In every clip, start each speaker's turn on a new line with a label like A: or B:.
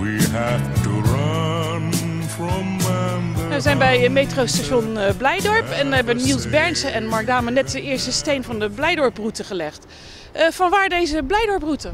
A: We have to run from when the
B: We zijn bij metrostation eh, Blijdorp en we hebben Niels Bernsen en Mark Dame net de eerste steen van de Blijdorproute gelegd. Eh van waar deze Blijdorproute?
C: Eh,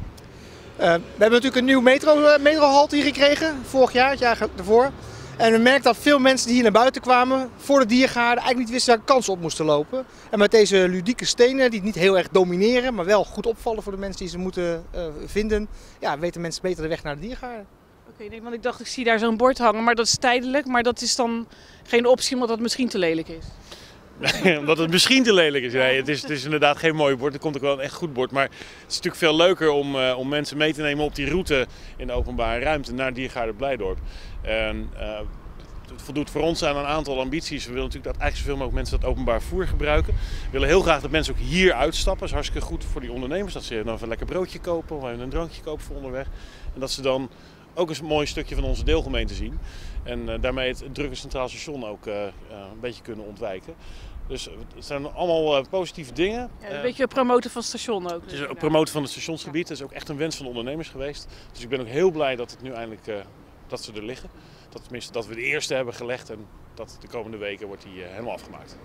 C: we hebben natuurlijk een nieuw metro, metrohalte hier gekregen, vorig jaar, het jaar ervoor. En we merkten dat veel mensen die hier naar buiten kwamen, voor de diergaarden, eigenlijk niet wisten waar kans op moesten lopen. En met deze ludieke stenen, die niet heel erg domineren, maar wel goed opvallen voor de mensen die ze moeten eh, vinden, ja, weten mensen beter de weg naar de diergaarden.
B: Oké, want ik dacht ik zie daar zo'n bord hangen, maar dat is tijdelijk. Maar dat is dan geen optie omdat dat misschien te lelijk is.
D: Omdat het misschien te lelijk is. Nee, het, is het is inderdaad geen mooi bord. Er komt ook wel een echt goed bord. Maar het is natuurlijk veel leuker om, eh, om mensen mee te nemen op die route in de openbare ruimte naar Diergaarde Blijdorp. Eh, het voldoet voor ons aan een aantal ambities. We willen natuurlijk dat eigenlijk zoveel mogelijk mensen dat openbaar vervoer gebruiken. We willen heel graag dat mensen ook hier uitstappen. Dat is hartstikke goed voor die ondernemers. Dat ze dan even een lekker broodje kopen of een drankje kopen voor onderweg. En dat ze dan ook eens een mooi stukje van onze deelgemeente zien. En eh, daarmee het drukke centraal station ook eh, eh, een beetje kunnen ontwijken. Dus het zijn allemaal eh, positieve dingen.
B: Ja, een beetje promoten van het station ook.
D: het is ook promoten van het stationsgebied. Dat is ook echt een wens van de ondernemers geweest. Dus ik ben ook heel blij dat het nu eindelijk eh, dat ze er liggen. Dat, tenminste, dat we de eerste hebben gelegd en dat de komende weken wordt die helemaal afgemaakt.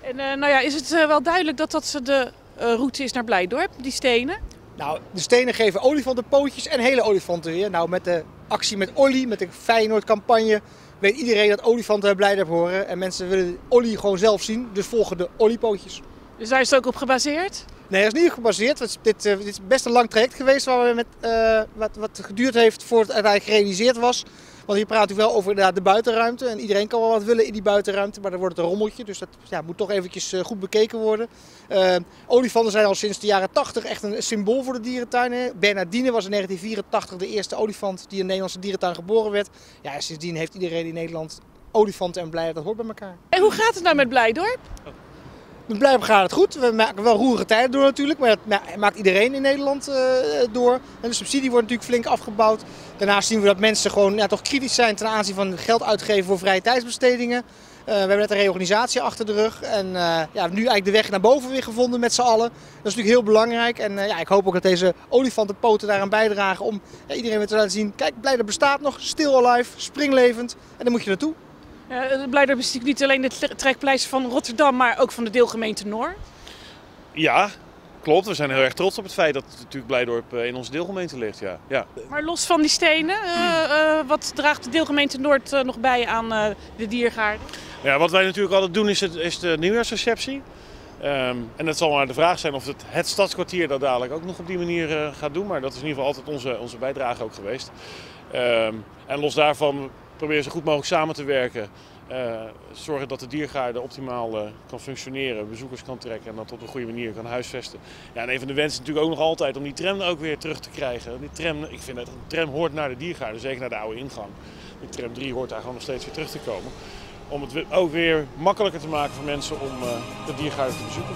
B: En eh, nou ja, is het wel duidelijk dat dat de eh, route is naar Blijdorp, die stenen?
C: Nou, de stenen geven olifantenpootjes en hele olifanten weer. Nou, met de actie met Olly, met de Feyenoord-campagne, weet iedereen dat olifanten blij hebben horen. En mensen willen Olly gewoon zelf zien, dus volgen de Ollypootjes.
B: Dus daar is het ook op gebaseerd?
C: Nee, dat is niet gebaseerd. Het is- Dit, eh, dit is best een lang traject geweest waar we met, eh, wat, wat geduurd heeft voordat het uiteindelijk gerealiseerd was. Want hier praat u wel over inderdaad de buitenruimte. En iedereen kan wel wat willen in die buitenruimte, maar dan wordt het een rommeltje. Dus dat ja, moet toch eventjes eh, goed bekeken worden. Eh, olifanten zijn al sinds de jaren 80 echt een symbool voor de dierentuin. Hè. Bernardine was in 1984 de eerste olifant die in de Nederlandse dierentuin geboren werd. Ja, en sindsdien heeft iedereen in Nederland olifanten en blij dat hoort bij elkaar.
B: En hoe gaat het nou met Blijdorp?
C: Blijven gaat het goed. We maken wel roerige tijden door natuurlijk, maar dat ma- maakt iedereen in Nederland eh, door. En de subsidie wordt natuurlijk flink afgebouwd. Daarnaast zien we dat mensen gewoon ja, toch kritisch zijn ten aanzien van geld uitgeven voor vrije tijdsbestedingen. Eh, we hebben net een reorganisatie achter de rug en eh, ja, nu eigenlijk de weg naar boven weer gevonden met z'n allen. Dat is natuurlijk heel belangrijk en ja, ik hoop ook dat deze olifantenpoten daaraan bijdragen om iedereen weer te laten zien. Kijk, Blijder bestaat nog, still alive, springlevend en daar moet je naartoe.
B: Blijdorp is natuurlijk niet alleen de tre- trekpleister van Rotterdam, maar ook van de deelgemeente Noor.
D: Ja, klopt. We zijn heel erg trots op het feit dat het natuurlijk Blijdorp eh, in onze deelgemeente ligt. Ja. Ja.
B: Maar los van die stenen, eh, eh, wat draagt de deelgemeente Noord nog bij aan de diergaarden?
D: Ja, wat wij natuurlijk altijd doen is, het, is de nieuwjaarsreceptie. Ehm, en het zal maar de vraag zijn of het, het stadskwartier dat dadelijk ook nog op die manier gaat doen. Maar dat is in ieder geval altijd onze, onze bijdrage ook geweest. Ehm, en los daarvan proberen ze goed mogelijk samen te werken. Eh, zorgen dat de diergaarde optimaal eh, kan functioneren, bezoekers kan trekken en dat op een goede manier kan huisvesten. Ja, en een van de wensen is natuurlijk ook nog altijd om die tram ook weer terug te krijgen. Die tram, ik vind dat een tram hoort naar de diergaarde, zeker naar de oude ingang. Die tram 3 hoort daar gewoon nog steeds weer terug te komen. Om het ook weer makkelijker te maken voor mensen om eh, de diergaarde te bezoeken.